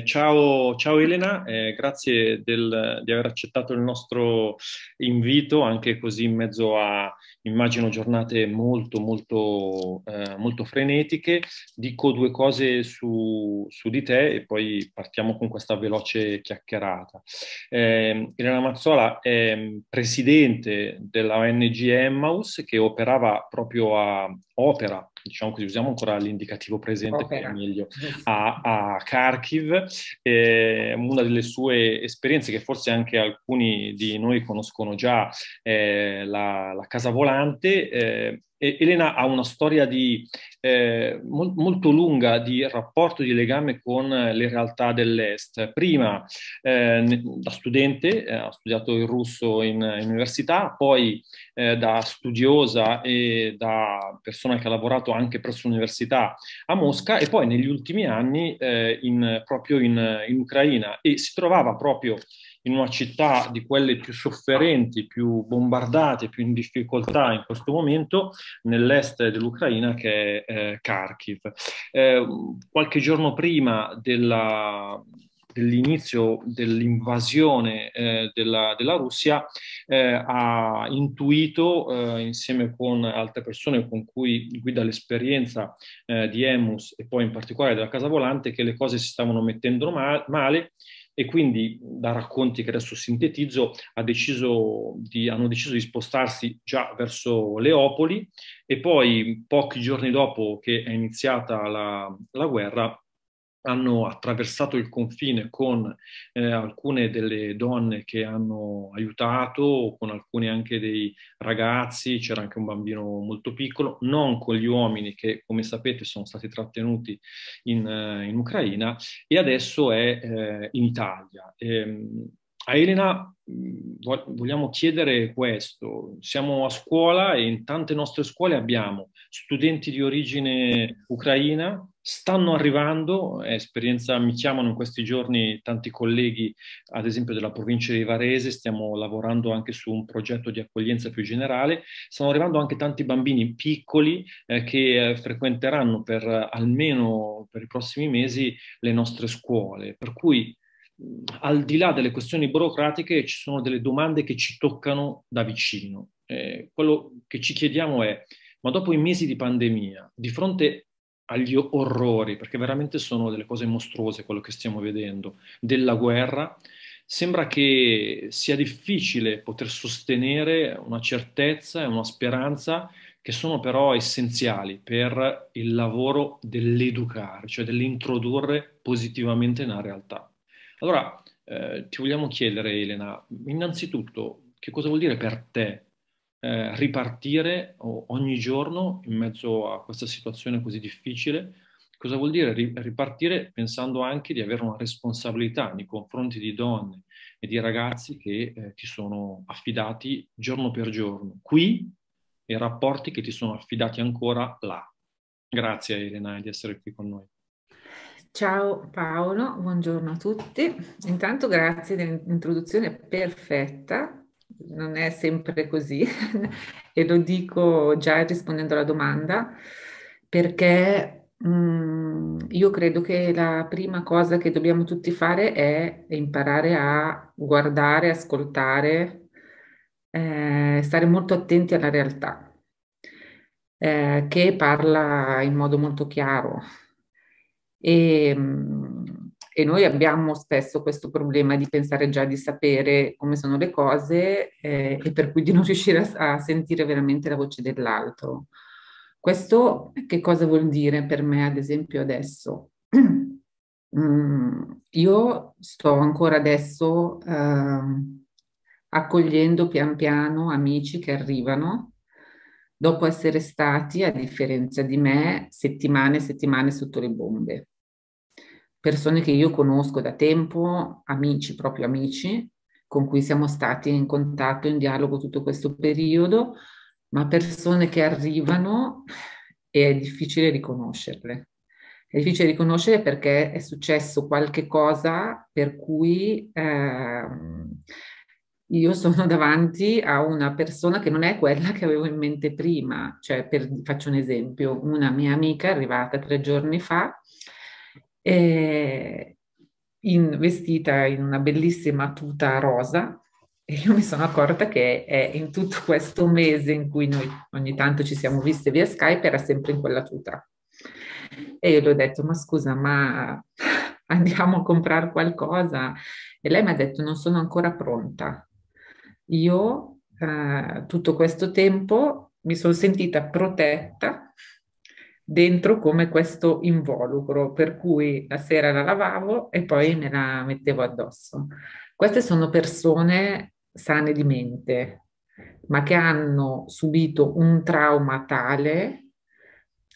Ciao, ciao, Elena, eh, grazie del, di aver accettato il nostro invito anche così in mezzo a, immagino, giornate molto, molto, eh, molto frenetiche. Dico due cose su, su, di te e poi partiamo con questa veloce chiacchierata. Eh, Elena Mazzola è presidente della ONG Emmaus che operava proprio a opera diciamo così, usiamo ancora l'indicativo presente che è meglio, a, a Kharkiv, eh, una delle sue esperienze che forse anche alcuni di noi conoscono già, eh, la, la, Casa Volante, eh, Elena ha una storia di, eh, mol, molto lunga di rapporto, di legame con le realtà dell'Est. Prima eh, da studente, eh, ha studiato il russo in, in università, poi eh, da studiosa e da persona che ha lavorato anche presso l'università a Mosca e poi negli ultimi anni eh, in, proprio in, in Ucraina e si trovava proprio in una città di quelle più sofferenti, più bombardate, più in difficoltà in questo momento, nell'est dell'Ucraina che è eh, Kharkiv. Eh, qualche giorno prima della, dell'inizio dell'invasione eh, della, della, Russia eh, ha intuito eh, insieme con altre persone con cui guida l'esperienza eh, di Emus e poi in particolare della Casa Volante che le cose si stavano mettendo ma- male e quindi da racconti che adesso sintetizzo deciso di, hanno deciso di spostarsi già verso Leopoli e poi pochi giorni dopo che è iniziata la, la guerra hanno attraversato il confine con eh, alcune delle donne che hanno aiutato, con alcuni anche dei ragazzi, c'era anche un bambino molto piccolo, non con gli uomini che come sapete sono stati trattenuti in, uh, in Ucraina e adesso è eh, in Italia. E, a Elena vogliamo chiedere questo. Siamo a scuola e in tante nostre scuole abbiamo studenti di origine ucraina, stanno arrivando, è esperienza, mi chiamano in questi giorni tanti colleghi, ad esempio della provincia di Varese, stiamo lavorando anche su un progetto di accoglienza più generale, stanno arrivando anche tanti bambini piccoli eh, che eh, frequenteranno per almeno per i prossimi mesi le nostre scuole, per cui al di là delle questioni burocratiche ci sono delle domande che ci toccano da vicino. Eh, quello che ci chiediamo è, ma dopo i mesi di pandemia, di fronte agli orrori, perché veramente sono delle cose mostruose quello che stiamo vedendo, della guerra, sembra che sia difficile poter sostenere una certezza e una speranza che sono però essenziali per il lavoro dell'educare, cioè dell'introdurre positivamente nella realtà. Allora, eh, ti vogliamo chiedere, Elena, innanzitutto, che cosa vuol dire per te eh, ripartire ogni giorno in mezzo a questa situazione così difficile? Cosa vuol dire ripartire pensando anche di avere una responsabilità nei confronti di donne e di ragazzi che eh, ti sono affidati giorno per giorno, qui e rapporti che ti sono affidati ancora là. Grazie Elena di essere qui con noi. Ciao Paolo, buongiorno a tutti. Intanto grazie dell'introduzione perfetta, non è sempre così. E lo dico già rispondendo alla domanda perché mh, mm, io credo che la prima cosa che dobbiamo tutti fare è imparare a guardare, ascoltare, eh, stare molto attenti alla realtà eh, che parla in modo molto chiaro. E, ehm, e, noi abbiamo spesso questo problema di pensare già di sapere come sono le cose eh, e per cui di non riuscire a, a sentire veramente la voce dell'altro. Questo che cosa vuol dire per me, ad esempio, adesso? Mm, io sto ancora adesso eh, accogliendo pian piano amici che arrivano dopo essere stati, a differenza di me, settimane e settimane sotto le bombe persone che io conosco da tempo, amici, proprio amici, con cui siamo stati in contatto, in dialogo tutto questo periodo, ma persone che arrivano e è difficile riconoscerle. È difficile riconoscere perché è successo qualche cosa per cui eh, io sono davanti a una persona che non è quella che avevo in mente prima. Cioè, per, faccio un esempio, una mia amica è arrivata tre giorni fa e, in, vestita in una bellissima tuta rosa e io mi sono accorta che è in tutto questo mese in cui noi ogni tanto ci siamo viste via Skype, era sempre in quella tuta. E io le ho detto, ma scusa, ma andiamo a comprare qualcosa? E lei mi ha detto, non sono ancora pronta. Io eh, tutto questo tempo mi sono sentita protetta dentro come questo involucro, per cui la sera la lavavo e poi me la mettevo addosso. Queste sono persone sane di mente, ma che hanno subito un trauma tale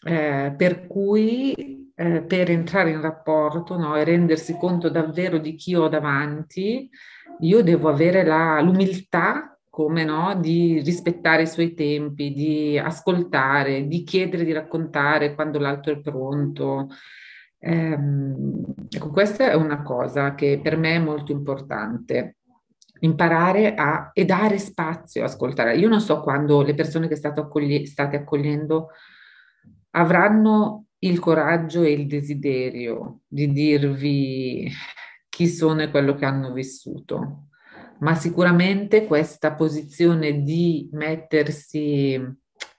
eh, per cui eh, per entrare in rapporto no, e rendersi conto davvero di chi ho davanti, io devo avere la, l'umiltà come no, di rispettare i suoi tempi, di ascoltare, di chiedere di raccontare quando l'altro è pronto. Ehm, ecco, questa è una cosa che per me è molto importante imparare a e dare spazio, ascoltare. Io non so quando le persone che state, accogli- state accogliendo avranno il coraggio e il desiderio di dirvi chi sono e quello che hanno vissuto, ma sicuramente questa posizione di mettersi,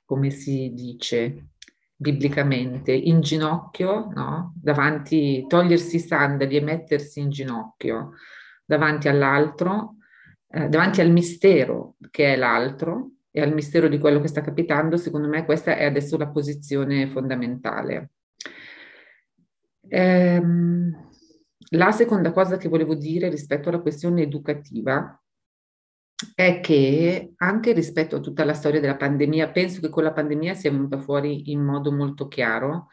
come si dice biblicamente, in ginocchio, no? davanti, togliersi i sandali e mettersi in ginocchio davanti all'altro, eh, davanti al mistero che è l'altro e al mistero di quello che sta capitando, secondo me questa è adesso la posizione fondamentale. Ehm, la seconda cosa che volevo dire rispetto alla questione educativa è che anche rispetto a tutta la storia della pandemia, penso che con la pandemia sia venuta fuori in modo molto chiaro,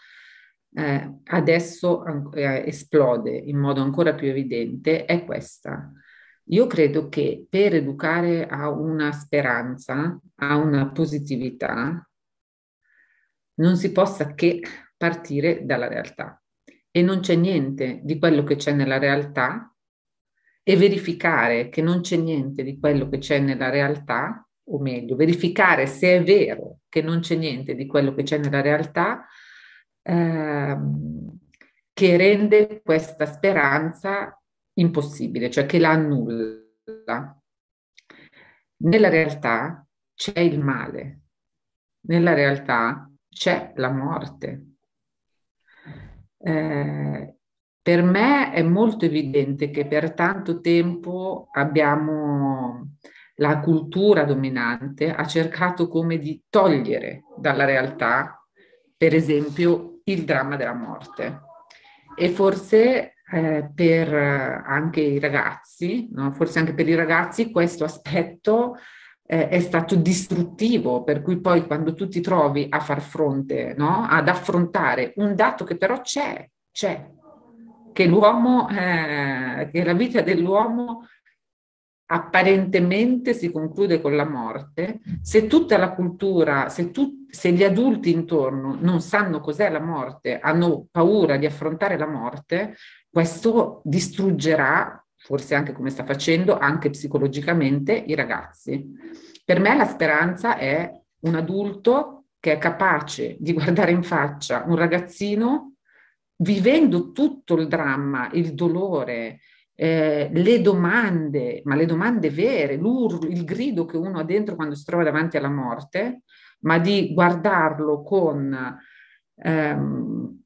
eh, adesso eh, esplode in modo ancora più evidente, è questa. Io credo che per educare a una speranza, a una positività, non si possa che partire dalla realtà. E non c'è niente di quello che c'è nella realtà e verificare che non c'è niente di quello che c'è nella realtà, o meglio, verificare se è vero che non c'è niente di quello che c'è nella realtà, ehm, che rende questa speranza impossibile, cioè che la annulla. Nella realtà c'è il male, nella realtà c'è la morte. Eh, per me è molto evidente che per tanto tempo abbiamo la cultura dominante ha cercato come di togliere dalla realtà, per esempio, il dramma della morte. E forse eh, per anche i ragazzi, no? forse anche per i ragazzi questo aspetto eh, è stato distruttivo, per cui poi quando tu ti trovi a far fronte, no? ad affrontare un dato che però c'è, c'è, che l'uomo, eh, che la vita dell'uomo apparentemente si conclude con la morte, se tutta la cultura, se, tu, se gli adulti intorno non sanno cos'è la morte, hanno paura di affrontare la morte, questo distruggerà, forse anche come sta facendo, anche psicologicamente i ragazzi. Per me la speranza è un adulto che è capace di guardare in faccia un ragazzino vivendo tutto il dramma, il dolore, eh, le domande, ma le domande vere, il grido che uno ha dentro quando si trova davanti alla morte, ma di guardarlo con ehm,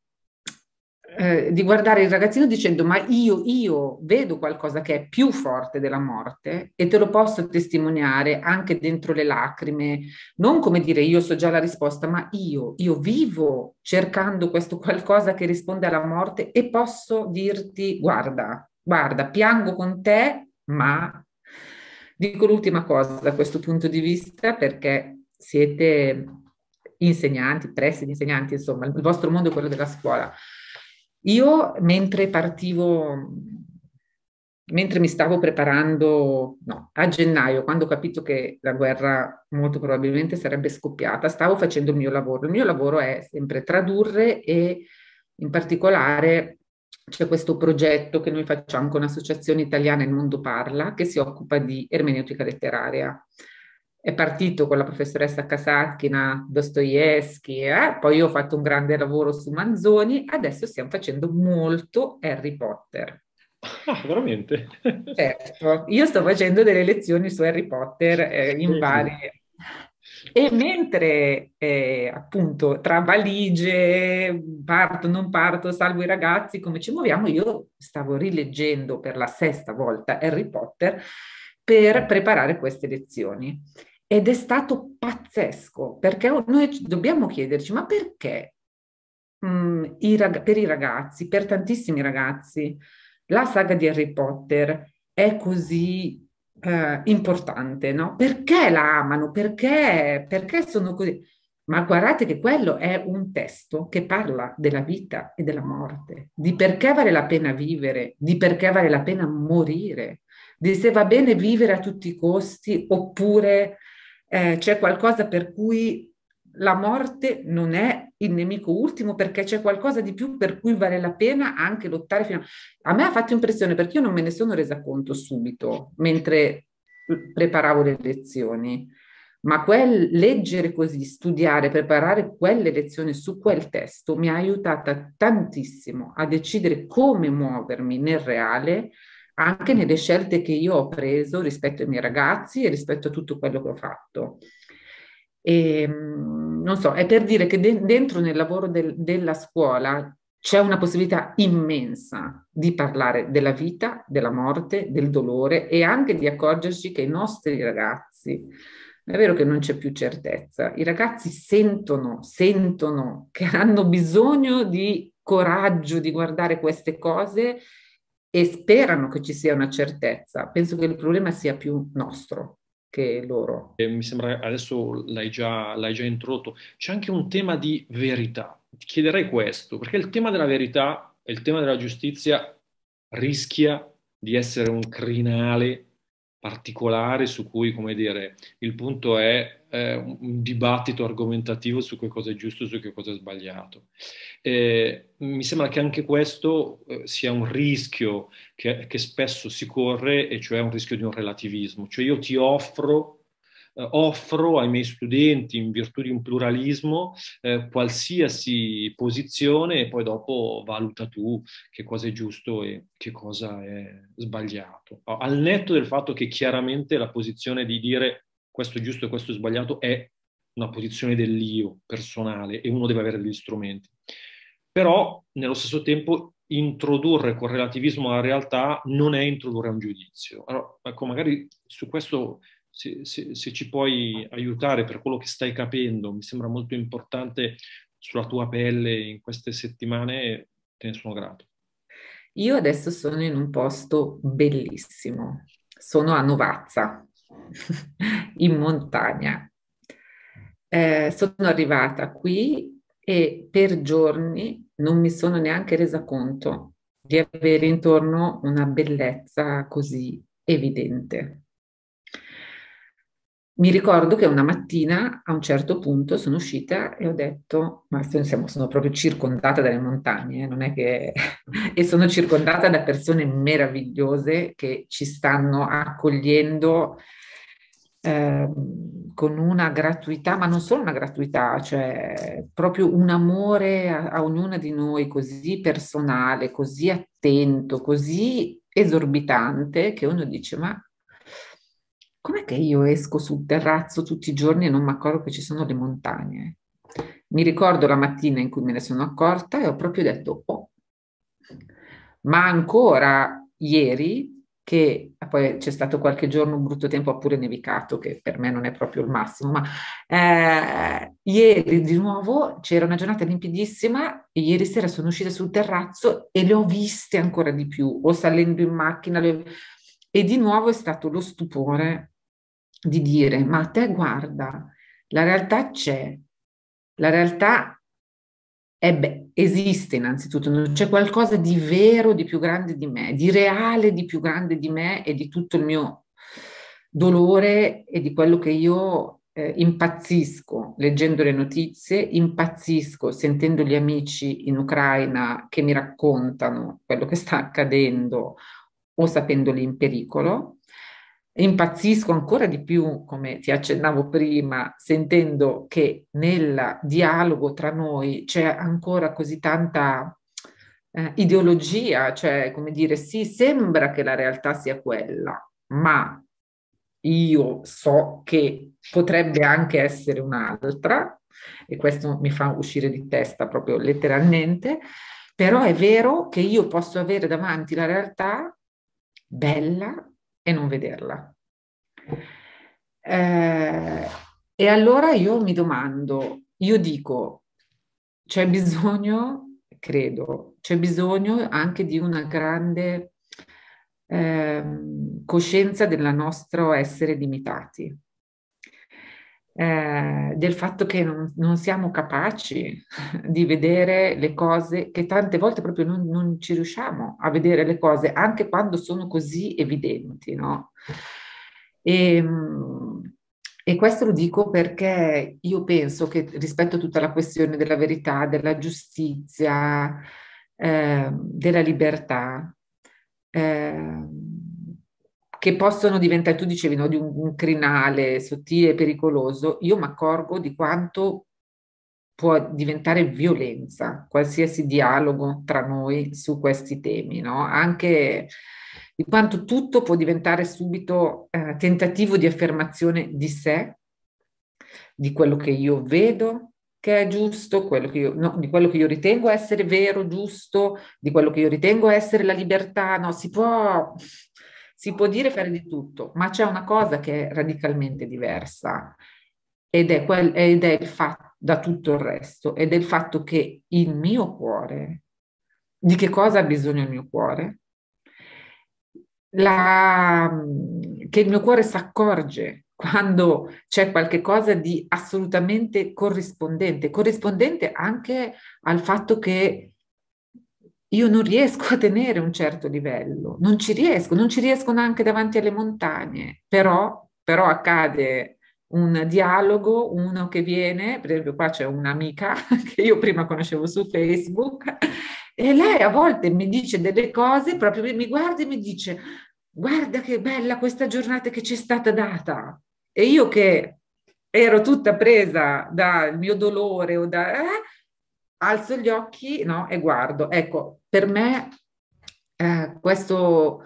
eh, di guardare il ragazzino dicendo ma io, io vedo qualcosa che è più forte della morte e te lo posso testimoniare anche dentro le lacrime, non come dire io so già la risposta, ma io, io vivo cercando questo qualcosa che risponde alla morte e posso dirti guarda, guarda, piango con te, ma dico l'ultima cosa da questo punto di vista perché siete insegnanti, presidi insegnanti, insomma, il vostro mondo è quello della scuola. Io mentre partivo, mentre mi stavo preparando, no, a gennaio, quando ho capito che la guerra molto probabilmente sarebbe scoppiata, stavo facendo il mio lavoro. Il mio lavoro è sempre tradurre e in particolare c'è questo progetto che noi facciamo con l'Associazione Italiana Il Mondo Parla, che si occupa di ermeneutica letteraria è partito con la professoressa Kasatkina, Dostoevsky, eh? poi io ho fatto un grande lavoro su Manzoni, adesso stiamo facendo molto Harry Potter. Ah, veramente? Certo, io sto facendo delle lezioni su Harry Potter eh, in varie... E mentre eh, appunto tra valigie, parto, non parto, salvo i ragazzi, come ci muoviamo, io stavo rileggendo per la sesta volta Harry Potter per preparare queste lezioni. Ed è stato pazzesco, perché noi dobbiamo chiederci, ma perché mh, mm, i rag- per i ragazzi, per tantissimi ragazzi, la saga di Harry Potter è così eh, importante, no? Perché la amano? Perché, perché sono così? Ma guardate che quello è un testo che parla della vita e della morte, di perché vale la pena vivere, di perché vale la pena morire, di se va bene vivere a tutti i costi oppure eh, c'è qualcosa per cui la morte non è il nemico ultimo perché c'è qualcosa di più per cui vale la pena anche lottare fino a... A me ha fatto impressione perché io non me ne sono resa conto subito mentre preparavo le lezioni, ma quel leggere così, studiare, preparare quelle lezioni su quel testo mi ha aiutata tantissimo a decidere come muovermi nel reale anche nelle scelte che io ho preso rispetto ai miei ragazzi e rispetto a tutto quello che ho fatto. E, ehm, non so, è per dire che de- dentro nel lavoro del, della scuola c'è una possibilità immensa di parlare della vita, della morte, del dolore e anche di accorgerci che i nostri ragazzi, è vero che non c'è più certezza, i ragazzi sentono, sentono che hanno bisogno di coraggio di guardare queste cose e sperano che ci sia una certezza. Penso che il problema sia più nostro che loro. E mi sembra, adesso l'hai già, l'hai già introdotto, c'è anche un tema di verità. Ti chiederei questo, perché il tema della verità e il tema della giustizia rischia di essere un crinale particolare su cui, come dire, il punto è eh, un dibattito argomentativo su che cosa è giusto e su che cosa è sbagliato. Eh, mi sembra che anche questo eh, sia un rischio che, che, spesso si corre, e cioè un rischio di un relativismo. Cioè io ti offro offro ai miei studenti, in virtù di un pluralismo, eh, qualsiasi posizione e poi dopo valuta tu che cosa è giusto e che cosa è sbagliato. Al netto del fatto che chiaramente la posizione di dire questo è giusto e questo è sbagliato è una posizione dell'io personale e uno deve avere degli strumenti. Però nello stesso tempo introdurre quel relativismo alla realtà non è introdurre un giudizio. Allora, ecco, magari su questo se, se, se, ci puoi aiutare per quello che stai capendo, mi sembra molto importante sulla tua pelle in queste settimane, te ne sono grato. Io adesso sono in un posto bellissimo, sono a Novazza, in montagna. Eh, sono arrivata qui e per giorni non mi sono neanche resa conto di avere intorno una bellezza così evidente mi ricordo che una mattina a un certo punto sono uscita e ho detto, ma siamo, sono proprio circondata dalle montagne, eh, non è che... e sono circondata da persone meravigliose che ci stanno accogliendo eh, con una gratuità, ma non solo una gratuità, cioè proprio un amore a, a ognuna di noi così personale, così attento, così esorbitante che uno dice, ma com'è che io esco sul terrazzo tutti i giorni e non mi accorgo che ci sono le montagne? Mi ricordo la mattina in cui me ne sono accorta e ho proprio detto, oh, ma ancora ieri, che poi c'è stato qualche giorno un brutto tempo, ha pure nevicato, che per me non è proprio il massimo, ma eh, ieri di nuovo c'era una giornata limpidissima e ieri sera sono uscita sul terrazzo e le ho viste ancora di più, o salendo in macchina, le... e di nuovo è stato lo stupore di dire, ma a te guarda, la realtà c'è, la realtà è be- esiste innanzitutto, non c'è qualcosa di vero, di più grande di me, di reale, di più grande di me e di tutto il mio dolore e di quello che io eh, impazzisco leggendo le notizie, impazzisco sentendo gli amici in Ucraina che mi raccontano quello che sta accadendo o sapendoli in pericolo. Impazzisco ancora di più, come ti accennavo prima, sentendo che nel dialogo tra noi c'è ancora così tanta, eh, ideologia, cioè come dire sì, sembra che la realtà sia quella, ma io so che potrebbe anche essere un'altra, e questo mi fa uscire di testa proprio letteralmente, però è vero che io posso avere davanti la realtà bella e non vederla. Eh, e allora io mi domando, io dico, c'è bisogno, credo, c'è bisogno anche di una grande eh, coscienza del nostro essere limitati, eh, del fatto che non, non, siamo capaci di vedere le cose, che tante volte proprio non, non, ci riusciamo a vedere le cose, anche quando sono così evidenti, no? E, ehm, e questo lo dico perché io penso che rispetto a tutta la questione della verità, della giustizia, eh, della libertà, eh, che possono diventare, tu dicevi, no, di un, un crinale sottile e pericoloso, io mi accorgo di quanto può diventare violenza qualsiasi dialogo tra noi su questi temi, no? Anche di quanto tutto può diventare subito eh, tentativo di affermazione di sé, di quello che io vedo che è giusto, quello che io, no, di quello che io ritengo essere vero, giusto, di quello che io ritengo essere la libertà, no, si può, si può dire fare di tutto, ma c'è una cosa che è radicalmente diversa ed è, quel, ed è il fatto da tutto il resto, ed è il fatto che il mio cuore, di che cosa ha bisogno il mio cuore? la, che il mio cuore si accorge quando c'è qualcosa di assolutamente corrispondente, corrispondente anche al fatto che io non riesco a tenere un certo livello, non ci riesco, non ci riesco neanche davanti alle montagne, però, però accade un dialogo, uno che viene, per esempio qua c'è un'amica che io prima conoscevo su Facebook e lei a volte mi dice delle cose, proprio mi guarda e mi dice, guarda che bella questa giornata che ci è stata data. E io che ero tutta presa dal mio dolore o da... Eh, alzo gli occhi no, e guardo. Ecco, per me eh, questo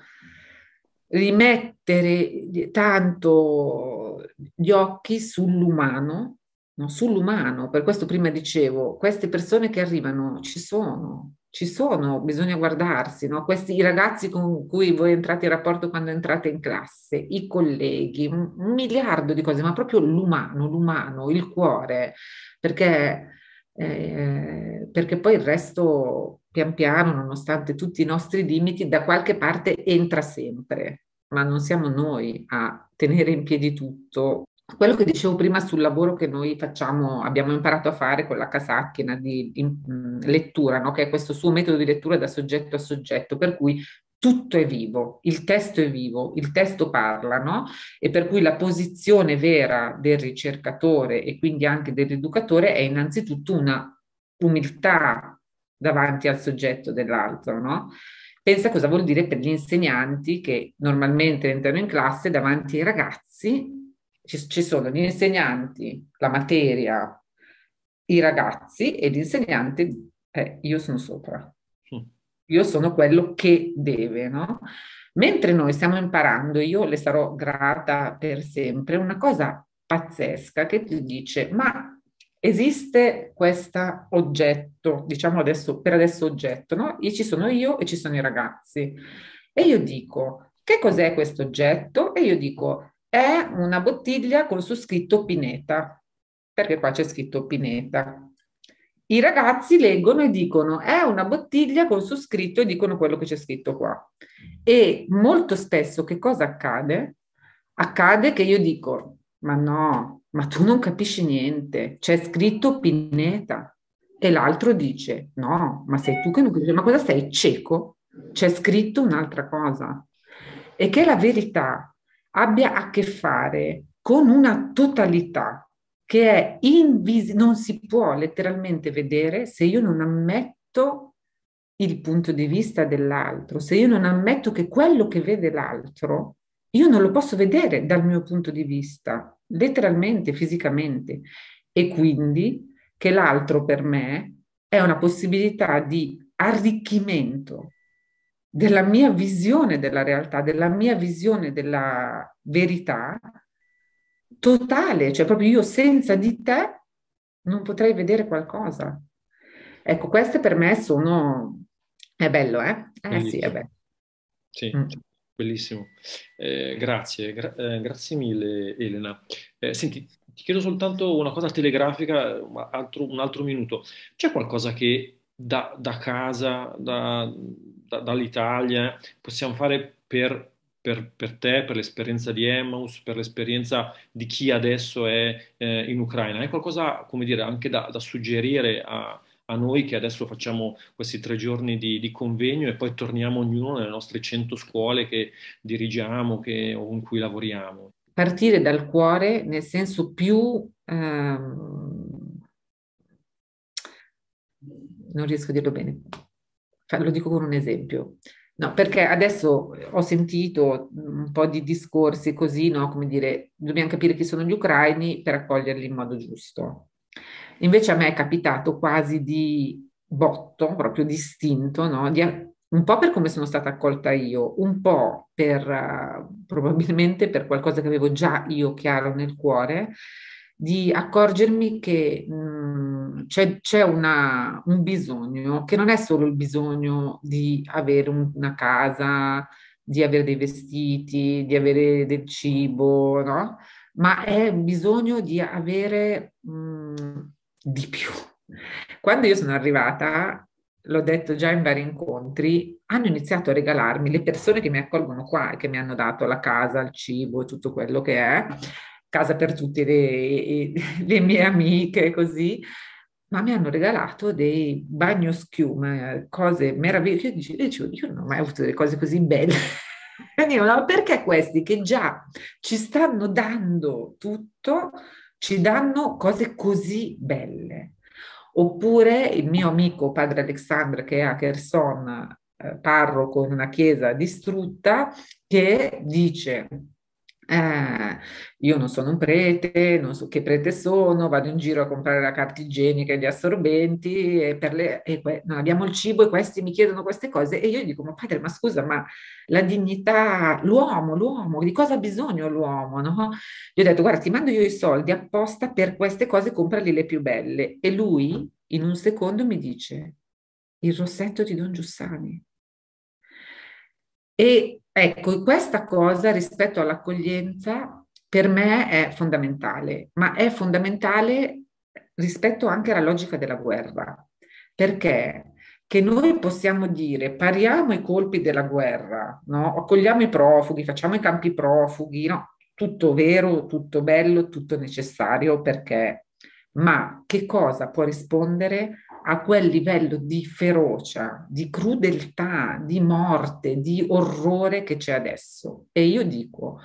rimettere tanto gli occhi sull'umano, no, sull'umano, per questo prima dicevo, queste persone che arrivano ci sono, ci sono, bisogna guardarsi, no? Questi ragazzi con cui voi entrate in rapporto quando entrate in classe, i colleghi, un, un miliardo di cose, ma proprio l'umano, l'umano, il cuore, perché, eh, perché poi il resto, pian piano, nonostante tutti i nostri limiti, da qualche parte entra sempre, ma non siamo noi a tenere in piedi tutto quello che dicevo prima sul lavoro che noi facciamo, abbiamo imparato a fare con la Casacchina di, di mm, lettura, no? che è questo suo metodo di lettura da soggetto a soggetto, per cui tutto è vivo, il testo è vivo, il testo parla, no? E per cui la posizione vera del ricercatore e quindi anche dell'educatore è innanzitutto una umiltà davanti al soggetto dell'altro, no? Pensa cosa vuol dire per gli insegnanti che normalmente entrano in classe davanti ai ragazzi ci, ci sono gli insegnanti, la materia, i ragazzi e l'insegnante, eh, io sono sopra. Io sono quello che deve, no? Mentre noi stiamo imparando, io le sarò grata per sempre, una cosa pazzesca che ti dice, ma esiste questo oggetto, diciamo adesso, per adesso oggetto, no? E ci sono io e ci sono i ragazzi. E io dico, che cos'è questo oggetto? E io dico, è una bottiglia con su scritto Pineta, perché qua c'è scritto Pineta. I ragazzi leggono e dicono è una bottiglia con su scritto e dicono quello che c'è scritto qua. E molto spesso che cosa accade? Accade che io dico, ma no, ma tu non capisci niente, c'è scritto Pineta. E l'altro dice, no, ma sei tu che non capisci, ma cosa sei, cieco? C'è scritto un'altra cosa. E che la verità abbia a che fare con una totalità che è invisibile, non si può letteralmente vedere se io non ammetto il punto di vista dell'altro, se io non ammetto che quello che vede l'altro, io non lo posso vedere dal mio punto di vista, letteralmente, fisicamente, e quindi che l'altro per me è una possibilità di arricchimento della mia visione della realtà, della mia visione della verità totale, cioè proprio io senza di te non potrei vedere qualcosa. Ecco, queste per me sono... È bello, eh? Eh sì, è bello. Sì, mm. Bellissimo. Eh, grazie, gra- eh, grazie mille Elena. Eh, senti, ti chiedo soltanto una cosa telegrafica, altro, un altro minuto. C'è qualcosa che da, da casa, da, da, dall'Italia, possiamo fare per, per, per, te, per l'esperienza di Emmaus, per l'esperienza di chi adesso è eh, in Ucraina? Hai qualcosa, come dire, anche da suggerire a, a, noi che adesso facciamo questi tre giorni di, di, convegno e poi torniamo ognuno nelle nostre cento scuole che dirigiamo che, o in cui lavoriamo? Partire dal cuore nel senso più... Ehm non riesco a dirlo bene. Lo dico con un esempio. No, perché adesso ho sentito un po' di discorsi così, no? Come dire, dobbiamo capire chi sono gli ucraini per accoglierli in modo giusto. Invece a me è capitato quasi di botto, proprio distinto, no? Di, un po' per come sono stata accolta io, un po' per uh, probabilmente per qualcosa che avevo già io chiaro nel cuore, di accorgermi che mh, mm, c'è, c'è una, un bisogno, che non è solo il bisogno di avere un, una casa, di avere dei vestiti, di avere del cibo, no? Ma è un bisogno di avere mh, mm, di più. Quando io sono arrivata, l'ho detto già in vari incontri, hanno iniziato a regalarmi le persone che mi accolgono qua e che mi hanno dato la casa, il cibo e tutto quello che è, casa per tutte le, le mie amiche, così, ma mi hanno regalato dei bagnoschiuma, cose meravigliose. Io io non ho mai avuto delle cose così belle. Dico, no, perché questi che già ci stanno dando tutto, ci danno cose così belle? Oppure il mio amico padre Alexandra, che è a Kherson, eh, parroco in una chiesa distrutta, che dice eh, io non sono un prete, non so che prete sono, vado in giro a comprare la carta igienica e gli assorbenti e, le, e que- non abbiamo il cibo e questi mi chiedono queste cose e io gli dico, ma padre, ma scusa, ma la dignità, l'uomo, l'uomo, di cosa ha bisogno l'uomo? No? Gli ho detto, guarda, ti mando io i soldi apposta per queste cose, comprali le più belle. E lui in un secondo mi dice, il rossetto di Don Giussani. E Ecco, questa cosa rispetto all'accoglienza per me è fondamentale, ma è fondamentale rispetto anche alla logica della guerra, perché che noi possiamo dire pariamo i colpi della guerra, no? accogliamo i profughi, facciamo i campi profughi, no? tutto vero, tutto bello, tutto necessario perché, ma che cosa può rispondere a quel livello di ferocia, di crudeltà, di morte, di orrore che c'è adesso. E io dico,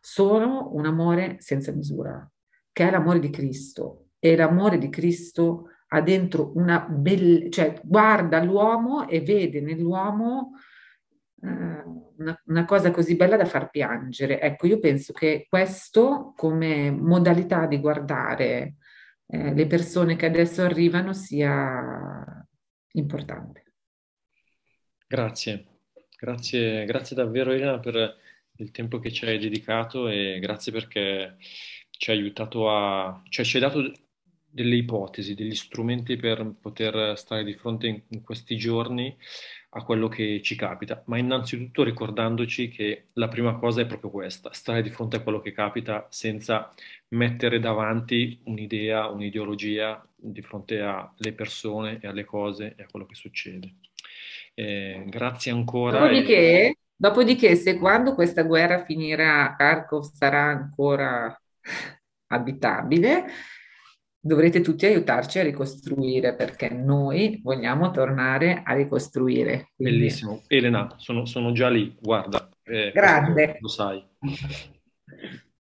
solo un amore senza misura, che è l'amore di Cristo. E l'amore di Cristo ha dentro una bella, cioè guarda l'uomo e vede nell'uomo eh, una, una, cosa così bella da far piangere. Ecco, io penso che questo come modalità di guardare eh, le persone che adesso arrivano sia importante. Grazie, grazie, grazie davvero Elena per il tempo che ci hai dedicato e grazie perché ci hai aiutato a, cioè ci hai dato delle ipotesi, degli strumenti per poter stare di fronte in, in questi giorni a quello che ci capita, ma innanzitutto ricordandoci che la prima cosa è proprio questa, stare di fronte a quello che capita senza mettere davanti un'idea, un'ideologia di fronte alle persone e alle cose e a quello che succede. Eh, grazie ancora. Dopodiché, e... dopodiché, se quando questa guerra finirà, Kharkov sarà ancora abitabile, dovrete tutti aiutarci a ricostruire perché noi vogliamo tornare a ricostruire. Quindi... Bellissimo. Elena, sono, sono già lì, guarda. Eh, Grande. Lo sai.